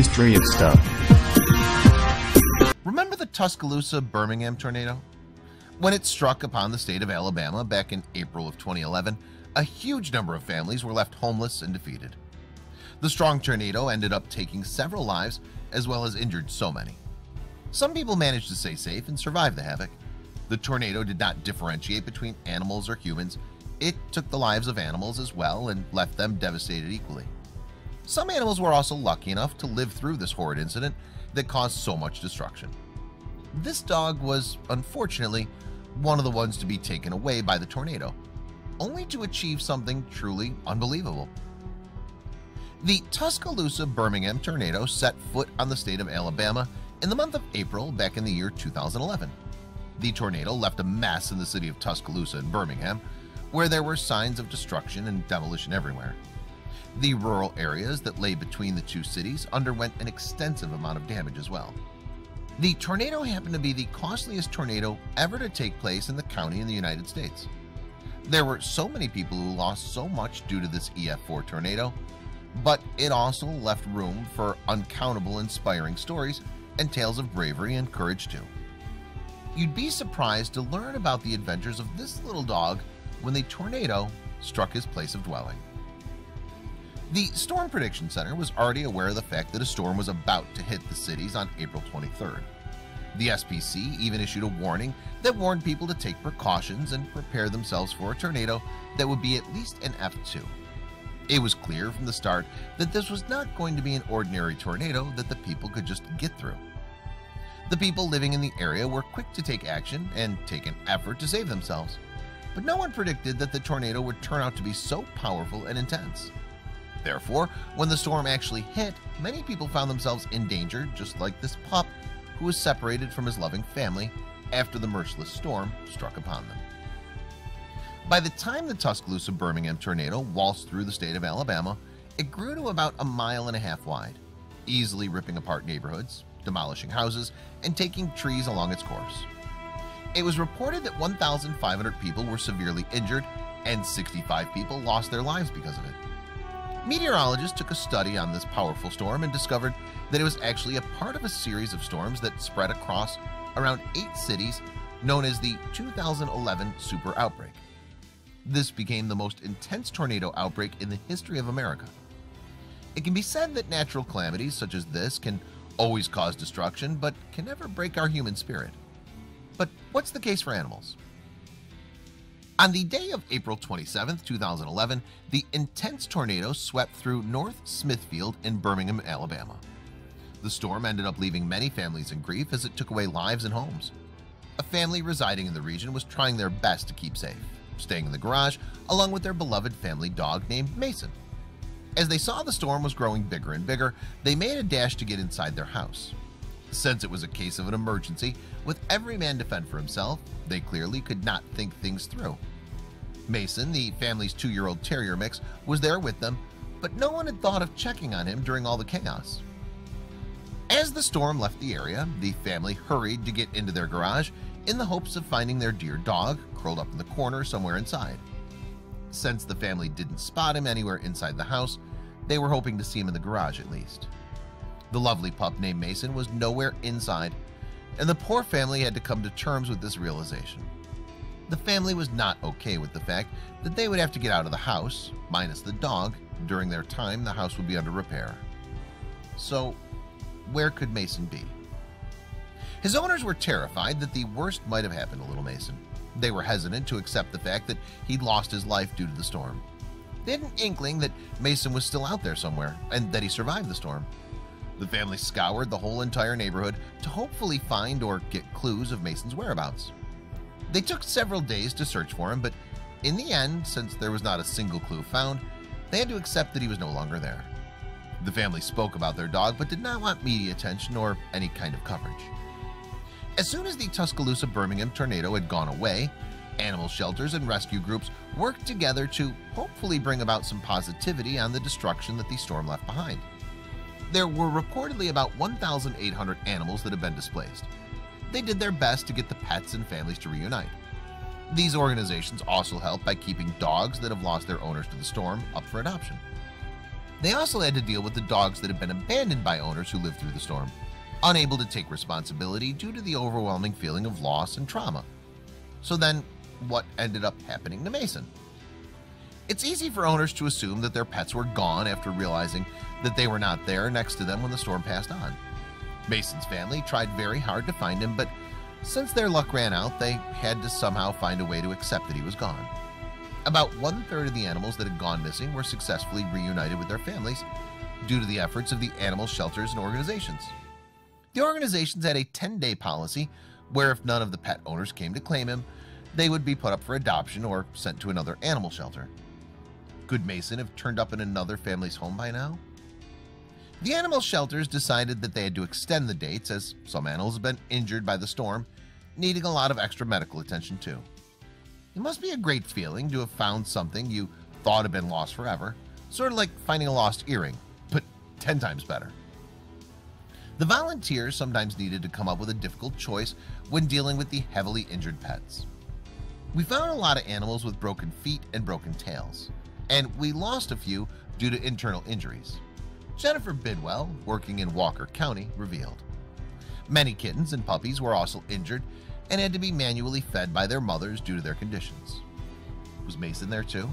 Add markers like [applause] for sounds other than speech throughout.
Mystery of Stuff. Remember the Tuscaloosa Birmingham tornado? When it struck upon the state of Alabama back in April of 2011, a huge number of families were left homeless and defeated. The strong tornado ended up taking several lives as well as injured so many. Some people managed to stay safe and survive the havoc. The tornado did not differentiate between animals or humans. It took the lives of animals as well and left them devastated equally. Some animals were also lucky enough to live through this horrid incident that caused so much destruction. This dog was, unfortunately, one of the ones to be taken away by the tornado, only to achieve something truly unbelievable. The Tuscaloosa Birmingham tornado set foot on the state of Alabama in the month of April back in the year 2011. The tornado left a mess in the city of Tuscaloosa and Birmingham, where there were signs of destruction and demolition everywhere. The rural areas that lay between the two cities underwent an extensive amount of damage as well. The tornado happened to be the costliest tornado ever to take place in the county in the United States. There were so many people who lost so much due to this EF4 tornado, but it also left room for uncountable inspiring stories and tales of bravery and courage too. You'd be surprised to learn about the adventures of this little dog when the tornado struck his place of dwelling. The Storm Prediction Center was already aware of the fact that a storm was about to hit the cities on April 23rd. The SPC even issued a warning that warned people to take precautions and prepare themselves for a tornado that would be at least an F2. It was clear from the start that this was not going to be an ordinary tornado that the people could just get through. The people living in the area were quick to take action and take an effort to save themselves. But no one predicted that the tornado would turn out to be so powerful and intense. Therefore, when the storm actually hit, many people found themselves in danger just like this pup who was separated from his loving family after the merciless storm struck upon them. By the time the Tuscaloosa Birmingham tornado waltzed through the state of Alabama, it grew to about a mile and a half wide, easily ripping apart neighborhoods, demolishing houses, and taking trees along its course. It was reported that 1,500 people were severely injured and 65 people lost their lives because of it. Meteorologists took a study on this powerful storm and discovered that it was actually a part of a series of storms that spread across around eight cities known as the 2011 super outbreak. This became the most intense tornado outbreak in the history of America. It can be said that natural calamities such as this can always cause destruction but can never break our human spirit. But what's the case for animals? On the day of April 27, 2011, the intense tornado swept through North Smithfield in Birmingham, Alabama. The storm ended up leaving many families in grief as it took away lives and homes. A family residing in the region was trying their best to keep safe, staying in the garage along with their beloved family dog named Mason. As they saw the storm was growing bigger and bigger, they made a dash to get inside their house. Since it was a case of an emergency, with every man to fend for himself, they clearly could not think things through. Mason, the family's two-year-old terrier mix, was there with them, but no one had thought of checking on him during all the chaos. As the storm left the area, the family hurried to get into their garage in the hopes of finding their dear dog curled up in the corner somewhere inside. Since the family didn't spot him anywhere inside the house, they were hoping to see him in the garage at least. The lovely pup named Mason was nowhere inside, and the poor family had to come to terms with this realization. The family was not okay with the fact that they would have to get out of the house, minus the dog, during their time the house would be under repair. So, where could Mason be? His owners were terrified that the worst might have happened to little Mason. They were hesitant to accept the fact that he'd lost his life due to the storm. They had an inkling that Mason was still out there somewhere and that he survived the storm. The family scoured the whole entire neighborhood to hopefully find or get clues of Mason's whereabouts. They took several days to search for him, but in the end, since there was not a single clue found, they had to accept that he was no longer there. The family spoke about their dog, but did not want media attention or any kind of coverage. As soon as the Tuscaloosa Birmingham tornado had gone away, animal shelters and rescue groups worked together to hopefully bring about some positivity on the destruction that the storm left behind. There were reportedly about 1,800 animals that had been displaced, they did their best to get the pets and families to reunite. These organizations also help by keeping dogs that have lost their owners to the storm up for adoption. They also had to deal with the dogs that had been abandoned by owners who lived through the storm unable to take responsibility due to the overwhelming feeling of loss and trauma so then what ended up happening to Mason it's easy for owners to assume that their pets were gone after realizing that they were not there next to them when the storm passed on Mason's family tried very hard to find him but since their luck ran out they had to somehow find a way to accept that he was gone. About one-third of the animals that had gone missing were successfully reunited with their families due to the efforts of the animal shelters and organizations. The organizations had a 10-day policy where if none of the pet owners came to claim him they would be put up for adoption or sent to another animal shelter. Could Mason have turned up in another family's home by now the animal shelters decided that they had to extend the dates as some animals have been injured by the storm needing a lot of extra medical attention too. It must be a great feeling to have found something you thought had been lost forever sort of like finding a lost earring but 10 times better. The volunteers sometimes needed to come up with a difficult choice when dealing with the heavily injured pets. We found a lot of animals with broken feet and broken tails and we lost a few due to internal injuries Jennifer Bidwell working in Walker County revealed. Many kittens and puppies were also injured and had to be manually fed by their mothers due to their conditions. Was Mason there too?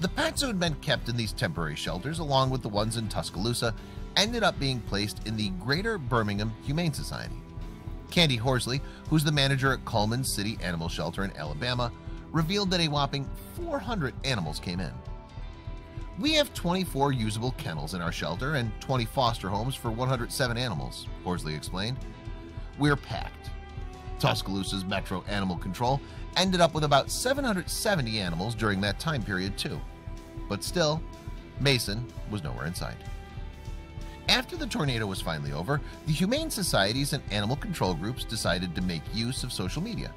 The pets who had been kept in these temporary shelters along with the ones in Tuscaloosa ended up being placed in the Greater Birmingham Humane Society. Candy Horsley who's the manager at Coleman City Animal Shelter in Alabama revealed that a whopping 400 animals came in we have 24 usable kennels in our shelter and 20 foster homes for 107 animals Horsley explained. We're packed. Tuscaloosa's Metro Animal Control ended up with about 770 animals during that time period too. But still Mason was nowhere in sight. After the tornado was finally over the humane societies and animal control groups decided to make use of social media.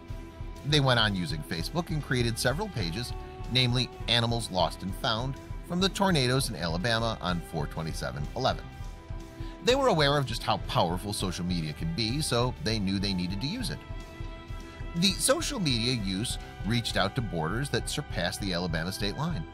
They went on using Facebook and created several pages namely animals lost and found from the tornadoes in Alabama on 427-11 they were aware of just how powerful social media can be so they knew they needed to use it. The social media use reached out to borders that surpassed the Alabama state line.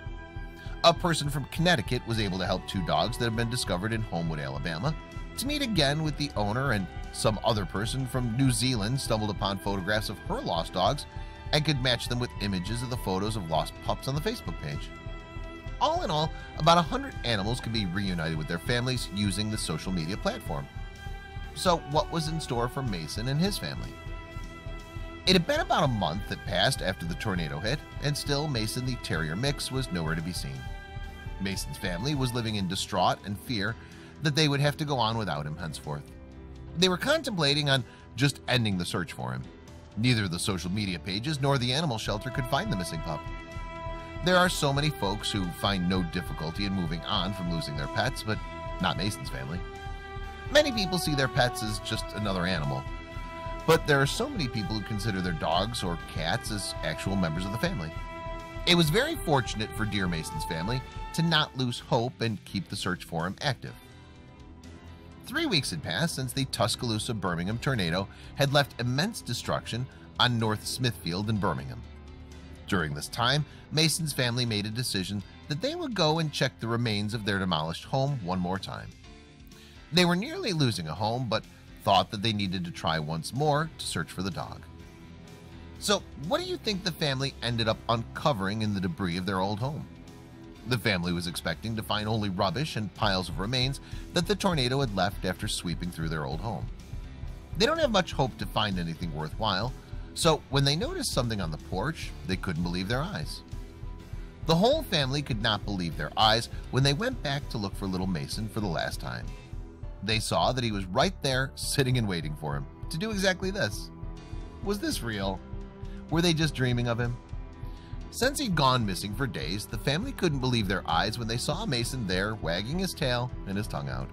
A person from Connecticut was able to help two dogs that have been discovered in Homewood, Alabama to meet again with the owner and some other person from New Zealand stumbled upon photographs of her lost dogs and could match them with images of the photos of lost pups on the Facebook page all in all about a hundred animals can be reunited with their families using the social media platform. So what was in store for Mason and his family? It had been about a month that passed after the tornado hit and still Mason the terrier mix was nowhere to be seen. Mason's family was living in distraught and fear that they would have to go on without him henceforth. They were contemplating on just ending the search for him. Neither the social media pages nor the animal shelter could find the missing pup there are so many folks who find no difficulty in moving on from losing their pets but not Mason's family. Many people see their pets as just another animal. But there are so many people who consider their dogs or cats as actual members of the family. It was very fortunate for Dear Mason's family to not lose hope and keep the search for him active. Three weeks had passed since the Tuscaloosa Birmingham tornado had left immense destruction on North Smithfield in Birmingham during this time Mason's family made a decision that they would go and check the remains of their demolished home one more time. They were nearly losing a home but thought that they needed to try once more to search for the dog. So what do you think the family ended up uncovering in the debris of their old home? The family was expecting to find only rubbish and piles of remains that the tornado had left after sweeping through their old home. They don't have much hope to find anything worthwhile so when they noticed something on the porch they couldn't believe their eyes. The whole family could not believe their eyes when they went back to look for little Mason for the last time. They saw that he was right there sitting and waiting for him to do exactly this. Was this real? Were they just dreaming of him? Since he'd gone missing for days the family couldn't believe their eyes when they saw Mason there wagging his tail and his tongue out.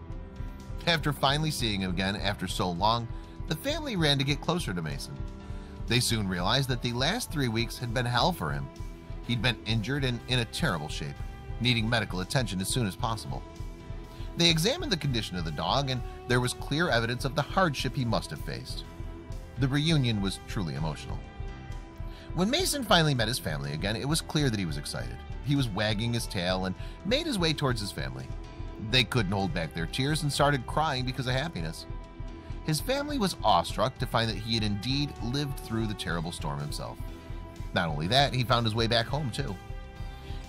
After finally seeing him again after so long the family ran to get closer to Mason they soon realized that the last three weeks had been hell for him. He'd been injured and in a terrible shape needing medical attention as soon as possible. They examined the condition of the dog and there was clear evidence of the hardship he must have faced. The reunion was truly emotional. When Mason finally met his family again it was clear that he was excited. He was wagging his tail and made his way towards his family. They couldn't hold back their tears and started crying because of happiness his family was awestruck to find that he had indeed lived through the terrible storm himself. Not only that he found his way back home too.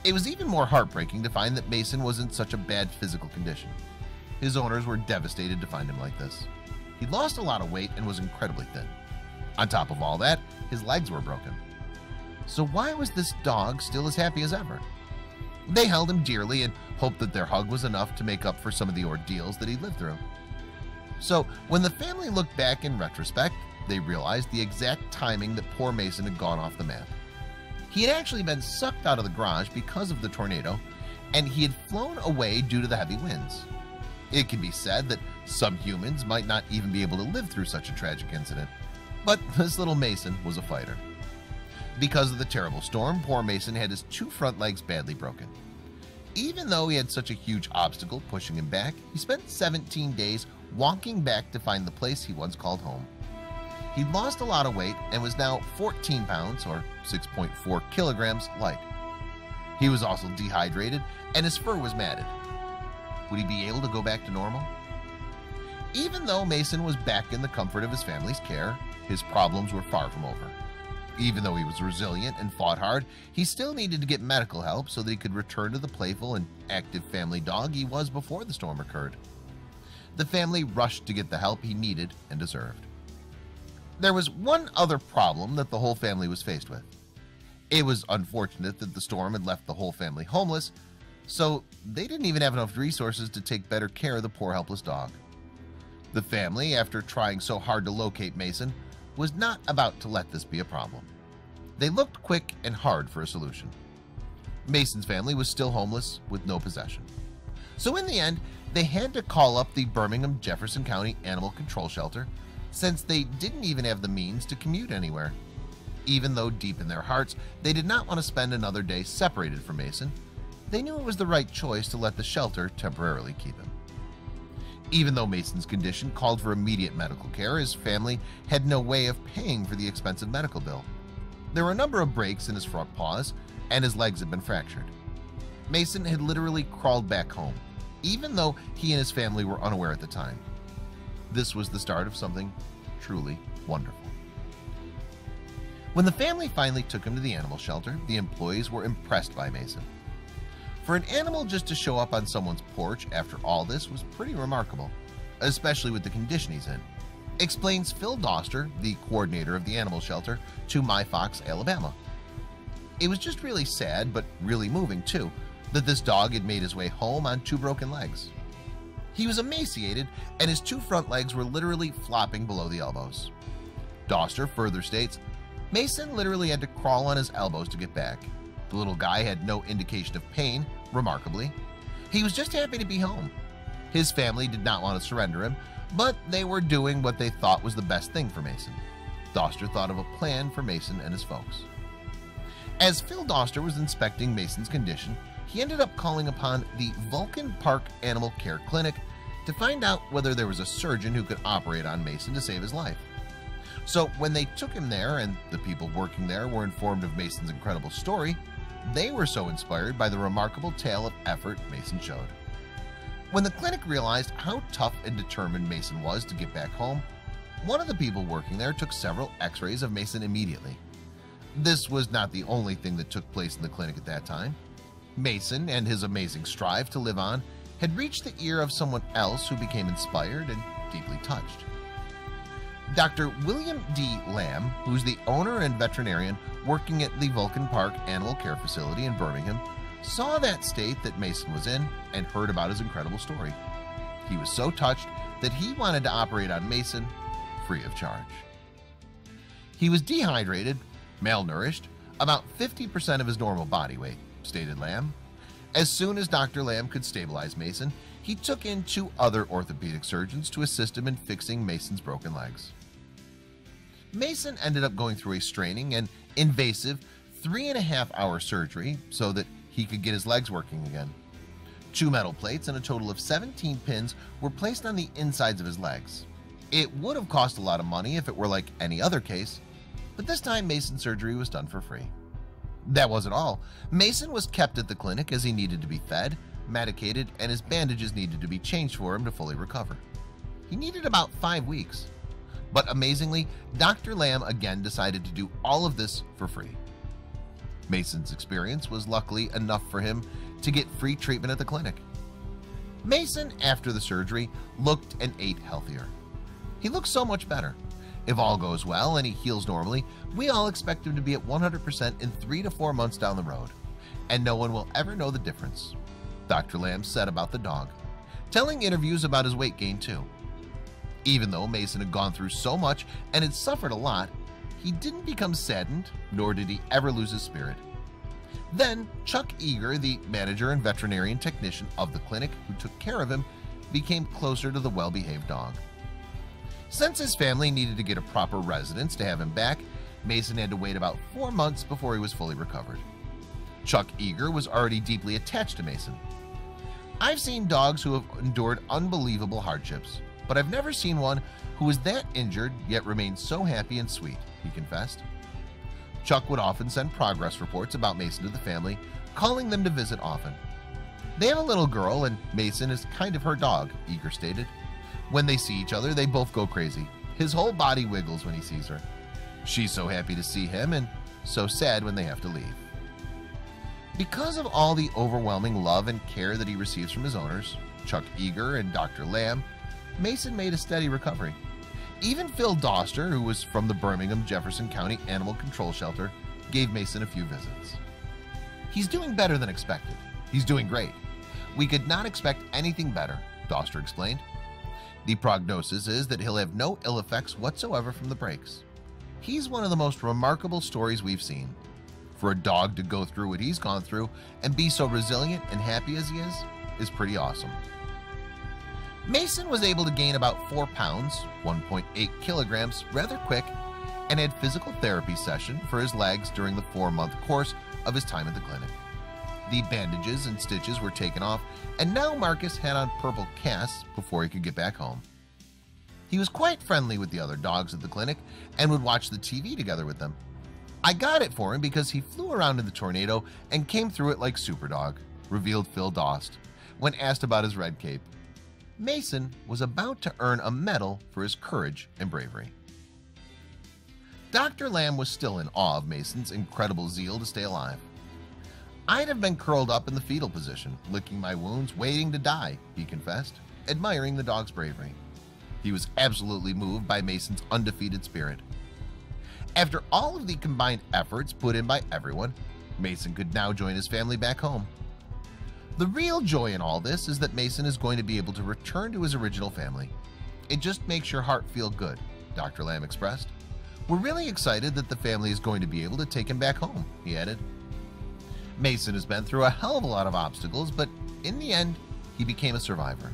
It was even more heartbreaking to find that Mason was in such a bad physical condition. His owners were devastated to find him like this. He lost a lot of weight and was incredibly thin. On top of all that his legs were broken. So why was this dog still as happy as ever? They held him dearly and hoped that their hug was enough to make up for some of the ordeals that he lived through so when the family looked back in retrospect they realized the exact timing that poor Mason had gone off the map. He had actually been sucked out of the garage because of the tornado and he had flown away due to the heavy winds. It can be said that some humans might not even be able to live through such a tragic incident but [laughs] this little Mason was a fighter. Because of the terrible storm poor Mason had his two front legs badly broken. Even though he had such a huge obstacle pushing him back he spent 17 days walking back to find the place he once called home. He'd lost a lot of weight and was now 14 pounds or 6.4 kilograms light. He was also dehydrated and his fur was matted. Would he be able to go back to normal? Even though Mason was back in the comfort of his family's care his problems were far from over. Even though he was resilient and fought hard he still needed to get medical help so that he could return to the playful and active family dog he was before the storm occurred the family rushed to get the help he needed and deserved. There was one other problem that the whole family was faced with. It was unfortunate that the storm had left the whole family homeless so they didn't even have enough resources to take better care of the poor helpless dog. The family after trying so hard to locate Mason was not about to let this be a problem. They looked quick and hard for a solution. Mason's family was still homeless with no possession so in the end they had to call up the Birmingham Jefferson County Animal Control Shelter since they didn't even have the means to commute anywhere. Even though deep in their hearts they did not want to spend another day separated from Mason they knew it was the right choice to let the shelter temporarily keep him. Even though Mason's condition called for immediate medical care his family had no way of paying for the expensive medical bill. There were a number of breaks in his front paws and his legs had been fractured Mason had literally crawled back home even though he and his family were unaware at the time. This was the start of something truly wonderful. When the family finally took him to the animal shelter the employees were impressed by Mason. For an animal just to show up on someone's porch after all this was pretty remarkable especially with the condition he's in explains Phil Doster the coordinator of the animal shelter to my Fox Alabama. It was just really sad but really moving too that this dog had made his way home on two broken legs. He was emaciated and his two front legs were literally flopping below the elbows. Doster further states Mason literally had to crawl on his elbows to get back. The little guy had no indication of pain remarkably. He was just happy to be home. His family did not want to surrender him but they were doing what they thought was the best thing for Mason. Doster thought of a plan for Mason and his folks. As Phil Doster was inspecting Mason's condition he ended up calling upon the Vulcan Park Animal Care Clinic to find out whether there was a surgeon who could operate on Mason to save his life. So when they took him there and the people working there were informed of Mason's incredible story they were so inspired by the remarkable tale of effort Mason showed. When the clinic realized how tough and determined Mason was to get back home one of the people working there took several x-rays of Mason immediately. This was not the only thing that took place in the clinic at that time Mason and his amazing strive to live on had reached the ear of someone else who became inspired and deeply touched Dr. William D. Lamb, who's the owner and veterinarian working at the Vulcan Park Animal Care Facility in Birmingham, saw that state that Mason was in and heard about his incredible story. He was so touched that he wanted to operate on Mason free of charge. He was dehydrated, malnourished, about 50% of his normal body weight, stated Lamb. As soon as Dr. Lamb could stabilize Mason, he took in two other orthopedic surgeons to assist him in fixing Mason's broken legs. Mason ended up going through a straining and invasive three and a half hour surgery so that he could get his legs working again two metal plates and a total of 17 pins were placed on the insides of his legs it would have cost a lot of money if it were like any other case but this time Mason's surgery was done for free that wasn't all. Mason was kept at the clinic as he needed to be fed medicated and his bandages needed to be changed for him to fully recover. He needed about five weeks. But amazingly dr. Lamb again decided to do all of this for free. Mason's experience was luckily enough for him to get free treatment at the clinic. Mason after the surgery looked and ate healthier. He looked so much better if all goes well and he heals normally we all expect him to be at 100% in three to four months down the road. And no one will ever know the difference Dr. Lamb said about the dog telling interviews about his weight gain too. Even though Mason had gone through so much and had suffered a lot he didn't become saddened nor did he ever lose his spirit. Then Chuck Eager the manager and veterinarian technician of the clinic who took care of him became closer to the well-behaved dog since his family needed to get a proper residence to have him back Mason had to wait about four months before he was fully recovered. Chuck Eager was already deeply attached to Mason. I've seen dogs who have endured unbelievable hardships but I've never seen one who was that injured yet remained so happy and sweet he confessed. Chuck would often send progress reports about Mason to the family calling them to visit often. They have a little girl and Mason is kind of her dog Eager stated when they see each other they both go crazy. His whole body wiggles when he sees her. She's so happy to see him and so sad when they have to leave. Because of all the overwhelming love and care that he receives from his owners Chuck Eager and Dr. Lamb Mason made a steady recovery. Even Phil Doster who was from the Birmingham Jefferson County Animal Control Shelter gave Mason a few visits. He's doing better than expected. He's doing great. We could not expect anything better Doster explained the prognosis is that he'll have no ill effects whatsoever from the breaks. He's one of the most remarkable stories we've seen. For a dog to go through what he's gone through and be so resilient and happy as he is is pretty awesome. Mason was able to gain about four pounds 1.8 kilograms rather quick and had physical therapy session for his legs during the four-month course of his time at the clinic the bandages and stitches were taken off and now Marcus had on purple casts before he could get back home. He was quite friendly with the other dogs at the clinic and would watch the TV together with them. I got it for him because he flew around in the tornado and came through it like Superdog revealed Phil Dost when asked about his red cape. Mason was about to earn a medal for his courage and bravery. Dr. Lamb was still in awe of Mason's incredible zeal to stay alive I'd have been curled up in the fetal position licking my wounds waiting to die he confessed admiring the dog's bravery. He was absolutely moved by Mason's undefeated spirit. After all of the combined efforts put in by everyone Mason could now join his family back home. The real joy in all this is that Mason is going to be able to return to his original family. It just makes your heart feel good dr. Lamb expressed. We're really excited that the family is going to be able to take him back home he added Mason has been through a hell of a lot of obstacles but in the end he became a survivor.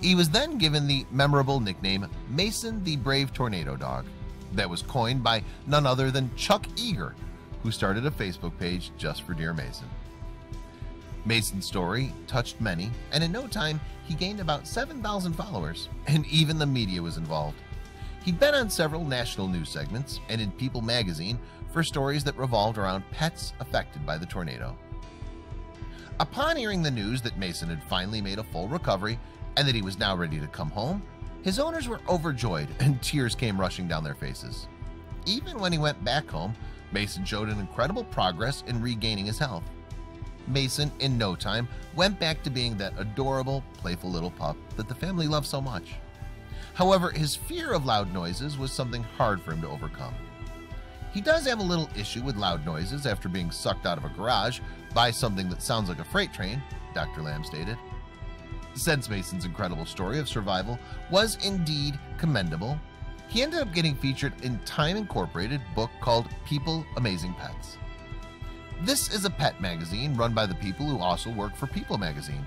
He was then given the memorable nickname Mason the Brave Tornado Dog that was coined by none other than Chuck Eager who started a Facebook page just for Dear Mason. Mason's story touched many and in no time he gained about 7,000 followers and even the media was involved. He'd been on several national news segments and in People magazine for stories that revolved around pets affected by the tornado. Upon hearing the news that Mason had finally made a full recovery and that he was now ready to come home, his owners were overjoyed [laughs] and tears came rushing down their faces. Even when he went back home, Mason showed an incredible progress in regaining his health. Mason, in no time, went back to being that adorable, playful little pup that the family loved so much. However, his fear of loud noises was something hard for him to overcome. He does have a little issue with loud noises after being sucked out of a garage by something that sounds like a freight train, Dr. Lamb stated. Since Mason's incredible story of survival was indeed commendable, he ended up getting featured in Time Incorporated book called People Amazing Pets. This is a pet magazine run by the people who also work for People magazine.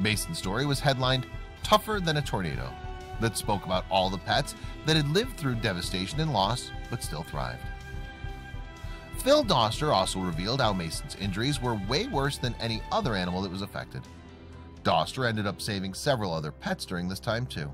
Mason's story was headlined Tougher Than a Tornado that spoke about all the pets that had lived through devastation and loss but still thrived. Phil Doster also revealed how Mason's injuries were way worse than any other animal that was affected. Doster ended up saving several other pets during this time too.